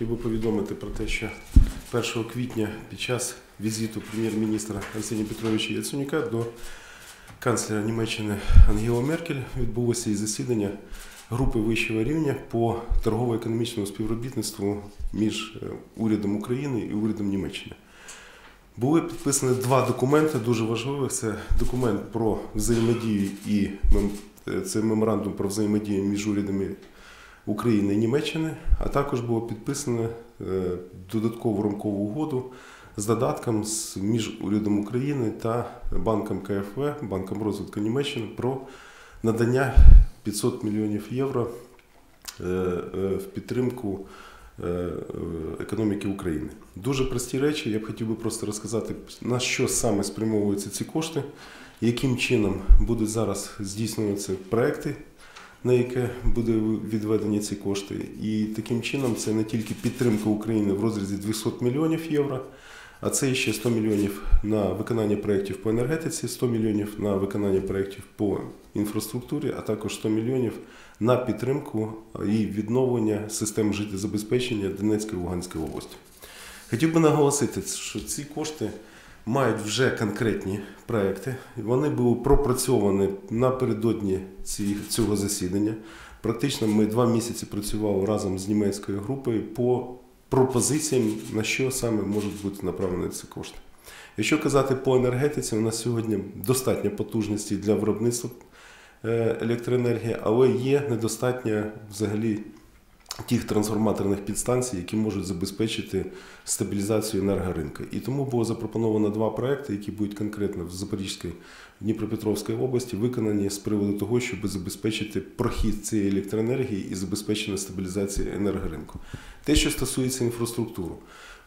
Хотів би повідомити про те, що 1 квітня під час візиту прем'єр-міністра Арсенія Петровича Яценюка до канцлера Німеччини Ангела Меркель відбулося і засідання групи вищого рівня по торгово-економічному співробітництву між е, урядом України і урядом Німеччини. Були підписані два документи дуже важливих. Це документ про взаємодію і е, це меморандум про взаємодію між урядами України і Німеччини, а також було підписано е, додаткову рамкову угоду з додатком між урядом України та банком КФВ, банком розвитку Німеччини про надання 500 мільйонів євро е, е, в підтримку економіки України. Дуже прості речі. Я б хотів би просто розказати, на що саме спрямовуються ці кошти, яким чином будуть зараз здійснюватися проекти, на яке буде відведені ці кошти. І таким чином це не тільки підтримка України в розрізі 200 мільйонів євро, а це ще 100 мільйонів на виконання проєктів по енергетиці, 100 мільйонів на виконання проєктів по інфраструктурі, а також 100 мільйонів на підтримку і відновлення систем життєзабезпечення Донецької і Луганської області. Хотів би наголосити, що ці кошти мають вже конкретні проекти. Вони були пропрацьовані напередодні цього засідання. Практично ми два місяці працювали разом з німецькою групою по пропозиціям, на що саме можуть бути направлені ці кошти. Якщо казати по енергетиці, у нас сьогодні достатньо потужності для виробництва е, електроенергії, але є недостатньо взагалі тих трансформаторних підстанцій, які можуть забезпечити стабілізацію енергоринку. І тому було запропоновано два проекти, які будуть конкретно в Запорізькій, в Дніпропетровській області виконані з приводу того, щоб забезпечити прохід цієї електроенергії і забезпечення стабілізації енергоринку. Те, що стосується інфраструктури,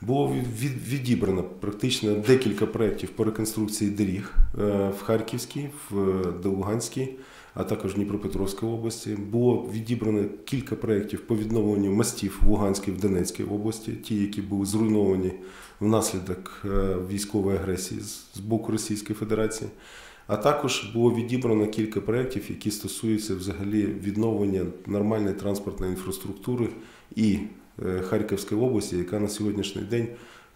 було від- від- відібрано практично декілька проєктів по реконструкції доріг е, в Харківській, в е, Луганській, а також в Дніпропетровській області. Було відібрано кілька проєктів по відновленню мостів в Луганській в Донецькій області, ті, які були зруйновані внаслідок е, військової агресії з боку Російської Федерації. А також було відібрано кілька проєктів, які стосуються взагалі відновлення нормальної транспортної інфраструктури і е, Харківської області, яка на сьогоднішній день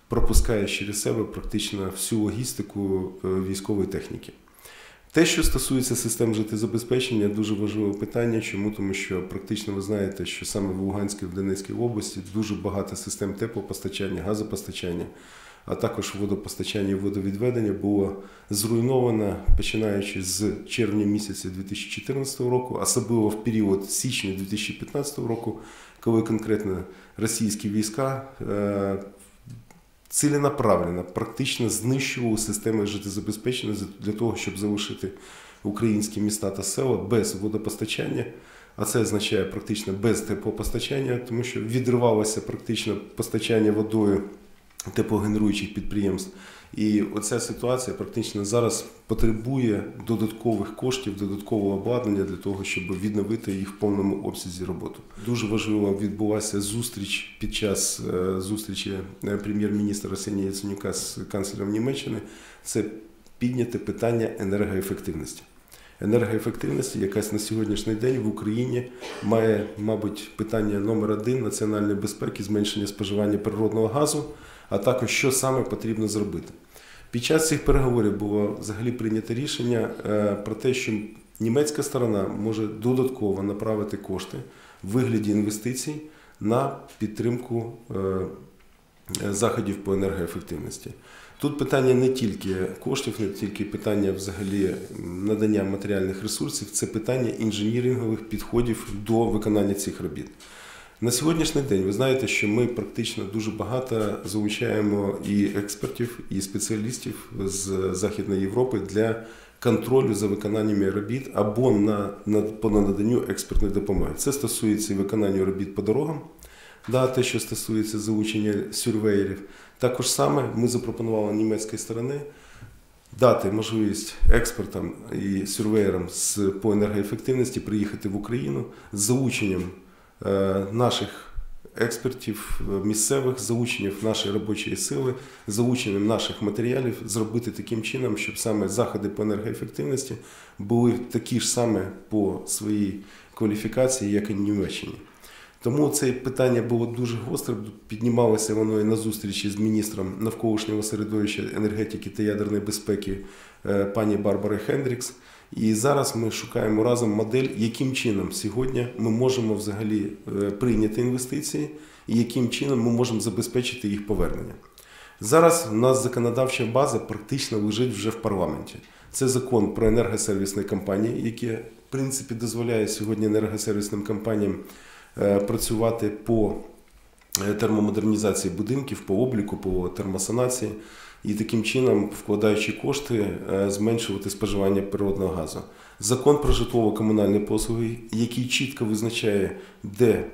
пропускає через себе практично всю логістику е, військової техніки. Те, що стосується систем життєзабезпечення, дуже важливе питання. Чому? Тому що практично ви знаєте, що саме в Луганській в Донецькій області дуже багато систем теплопостачання, газопостачання, а також водопостачання і водовідведення було зруйновано починаючи з червня місяця 2014 року, особливо в період січня 2015 року, коли конкретно російські війська е, ціленаправленно практично знищували системи життєзабезпечення для того, щоб залишити українські міста та села без водопостачання. А це означає практично без теплопостачання, тому що відривалося практично постачання водою теплогенеруючих підприємств. І оця ситуація практично зараз потребує додаткових коштів, додаткового обладнання для того, щоб відновити їх в повному обсязі роботу. Дуже важливо відбулася зустріч під час е, зустрічі е, прем'єр-міністра Арсенія Яценюка з канцлером Німеччини. Це підняте питання енергоефективності. Енергоефективності, якась на сьогоднішній день в Україні має, мабуть, питання номер один національної безпеки, зменшення споживання природного газу, а також що саме потрібно зробити. Під час цих переговорів було взагалі прийнято рішення е, про те, що німецька сторона може додатково направити кошти в вигляді інвестицій на підтримку е, е, заходів по енергоефективності. Тут питання не тільки коштів, не тільки питання взагалі надання матеріальних ресурсів, це питання інженірингових підходів до виконання цих робіт. На сьогоднішній день ви знаєте, що ми практично дуже багато залучаємо і експертів, і спеціалістів з Західної Європи для контролю за виконанням робіт або на, на по наданню експертної допомоги. Це стосується і виконання робіт по дорогам, да, те, що стосується залучення сюрвеєрів. Також саме ми запропонували німецької сторони дати можливість експертам і сюрвеєрам з по енергоефективності приїхати в Україну з залученням наших експертів е, місцевих, залученням нашої робочої сили, залученням наших матеріалів, зробити таким чином, щоб саме заходи по енергоефективності були такі ж саме по своїй кваліфікації, як і в Німеччині. Тому це питання було дуже гостре, піднімалося воно і на зустрічі з міністром навколишнього середовища енергетики та ядерної безпеки е, пані Барбари Хендрікс. І зараз ми шукаємо разом модель, яким чином сьогодні ми можемо взагалі е, прийняти інвестиції і яким чином ми можемо забезпечити їх повернення. Зараз у нас законодавча база практично лежить вже в парламенті. Це закон про енергосервісні компанії, який, в принципі, дозволяє сьогодні енергосервісним компаніям е, працювати по термомодернізації будинків, по обліку, по термосанації і таким чином, вкладаючи кошти, е, зменшувати споживання природного газу. Закон про житлово-комунальні послуги, який чітко визначає, де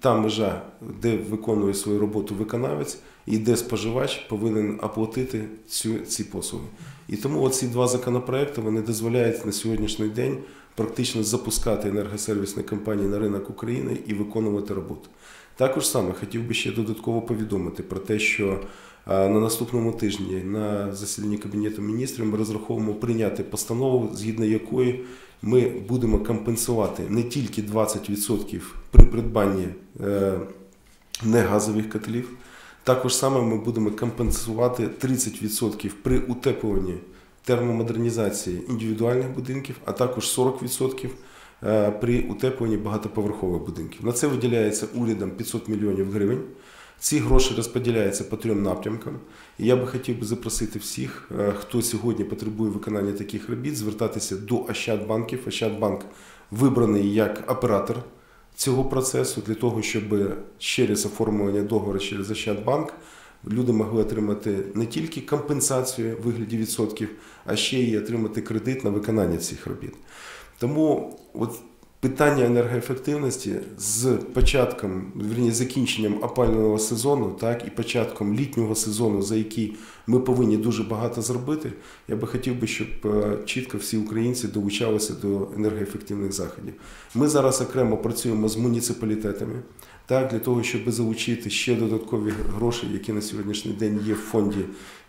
та межа, де виконує свою роботу виконавець, і де споживач повинен оплатити цю, ці послуги. І тому оці два законопроекти вони дозволяють на сьогоднішній день практично запускати енергосервісні компанії на ринок України і виконувати роботу. Також саме хотів би ще додатково повідомити про те, що на наступному тижні на засіданні Кабінету міністрів ми розраховуємо прийняти постанову, згідно якої ми будемо компенсувати не тільки 20% при придбанні е, негазових котлів, також саме ми будемо компенсувати 30% при утепленні термомодернізації індивідуальних будинків, а також 40% е, при утепленні багатоповерхових будинків. На це виділяється урядом 500 мільйонів гривень. Ці гроші розподіляються по трьом напрямкам. І я би хотів би запросити всіх, е, хто сьогодні потребує виконання таких робіт, звертатися до Ощадбанків. Ощадбанк вибраний як оператор цього процесу для того, щоб через оформлення договору через Ощадбанк люди могли отримати не тільки компенсацію в вигляді відсотків, а ще й отримати кредит на виконання цих робіт. Тому от питання енергоефективності з початком, верні, закінченням опалювального сезону, так і початком літнього сезону, за який ми повинні дуже багато зробити. Я би хотів би, щоб е, чітко всі українці долучалися до енергоефективних заходів. Ми зараз окремо працюємо з муніципалітетами. Так, для того, щоб залучити ще додаткові гроші, які на сьогоднішній день є в фонді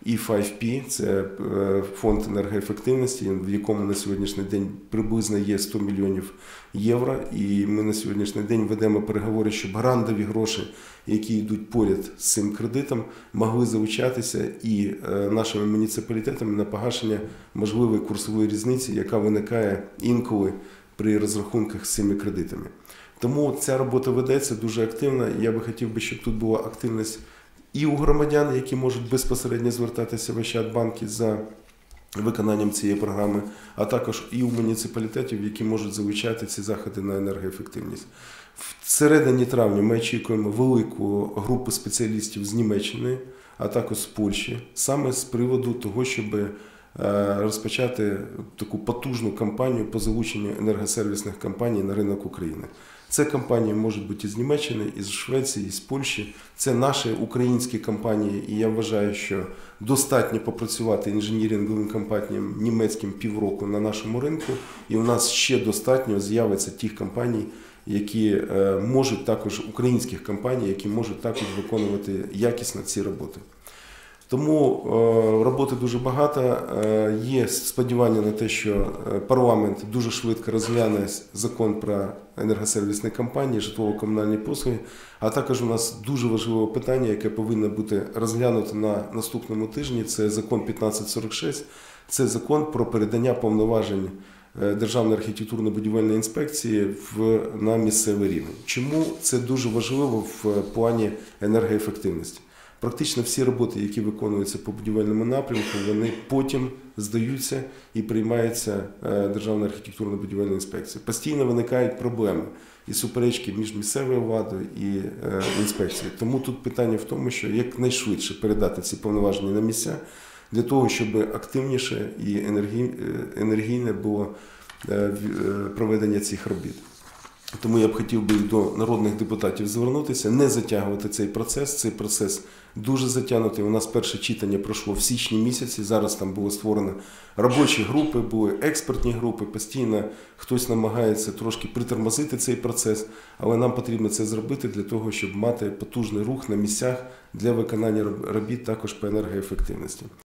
E5P, це е, фонд енергоефективності, в якому на сьогоднішній день приблизно є 100 мільйонів євро. І ми на сьогоднішній день ведемо переговори, щоб грандові гроші, які йдуть поряд з цим кредитом, могли залучатися і е, нашими муніципалітетами на погашення можливої курсової різниці, яка виникає інколи при розрахунках з цими кредитами. Тому ця робота ведеться дуже активно. Я би хотів би, щоб тут була активність і у громадян, які можуть безпосередньо звертатися в Ощадбанки за виконанням цієї програми, а також і у муніципалітетів, які можуть залучати ці заходи на енергоефективність. В середині травня ми очікуємо велику групу спеціалістів з Німеччини, а також з Польщі, саме з приводу того, щоб розпочати таку потужну кампанію по залученню енергосервісних компаній на ринок України. Це компанії можуть бути із Німеччини, із Швеції, із Польщі. Це наші українські компанії, і я вважаю, що достатньо попрацювати інженіринговим компаніям німецьким півроку на нашому ринку, і у нас ще достатньо з'явиться тих компаній, які е, можуть також українських компаній, які можуть також виконувати якісно ці роботи. Тому е, роботи дуже багато. Е, є сподівання на те, що е, парламент дуже швидко розгляне закон про енергосервісні компанії, житлово-комунальні послуги. А також у нас дуже важливе питання, яке повинно бути розглянуто на наступному тижні. Це закон 1546. Це закон про передання повноважень Державної архітектурно-будівельної інспекції в на місцевий рівень. Чому це дуже важливо в плані енергоефективності? Практично всі роботи, які виконуються по будівельному напрямку, вони потім здаються і приймаються е, Державною архітектурно-будівельною інспекцією. Постійно виникають проблеми і суперечки між місцевою владою і е, інспекцією. Тому тут питання в тому, що якнайшвидше передати ці повноваження на місця для того, щоб активніше і енергійне було е, проведення цих робіт. Тому я б хотів би до народних депутатів звернутися, не затягувати цей процес. Цей процес дуже затягнутий. У нас перше читання пройшло в січні місяці. Зараз там було створено робочі групи, були експертні групи. Постійно хтось намагається трошки притормозити цей процес, але нам потрібно це зробити для того, щоб мати потужний рух на місцях для виконання робіт також по енергоефективності.